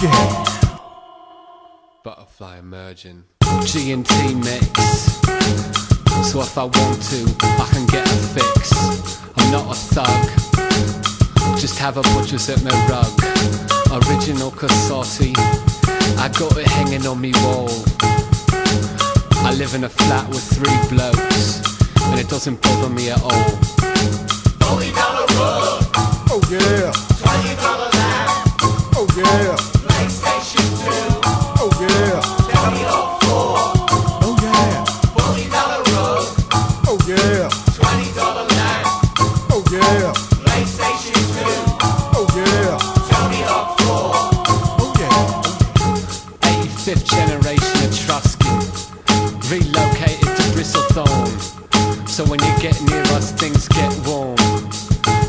4. Oh. Butterfly emerging. G and T mix. So if I want to, I can get a fix. I'm not a thug. Just have a butcher's at my rug. Original Casotti. I got it hanging on me wall. I live in a flat with three blokes, and it doesn't bother me at all. Forty dollar rug, Oh yeah. twenty dollar lamp, Oh yeah. Generation Etruscan, relocated to Bristlethorne. So when you get near us, things get warm.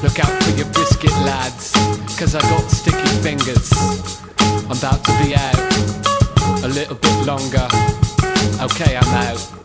Look out for your brisket, lads, cause I got sticky fingers. I'm about to be out a little bit longer. Okay, I'm out.